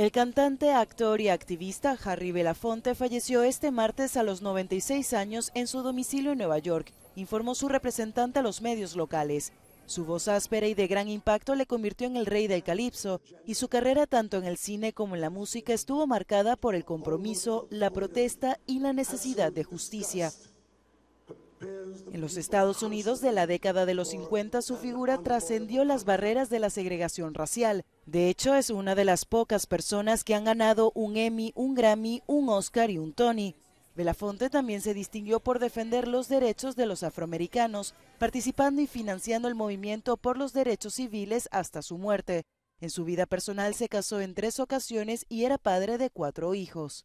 El cantante, actor y activista Harry Belafonte falleció este martes a los 96 años en su domicilio en Nueva York, informó su representante a los medios locales. Su voz áspera y de gran impacto le convirtió en el rey del calipso, y su carrera tanto en el cine como en la música estuvo marcada por el compromiso, la protesta y la necesidad de justicia. En los Estados Unidos de la década de los 50 su figura trascendió las barreras de la segregación racial. De hecho, es una de las pocas personas que han ganado un Emmy, un Grammy, un Oscar y un Tony. Belafonte también se distinguió por defender los derechos de los afroamericanos, participando y financiando el movimiento por los derechos civiles hasta su muerte. En su vida personal se casó en tres ocasiones y era padre de cuatro hijos.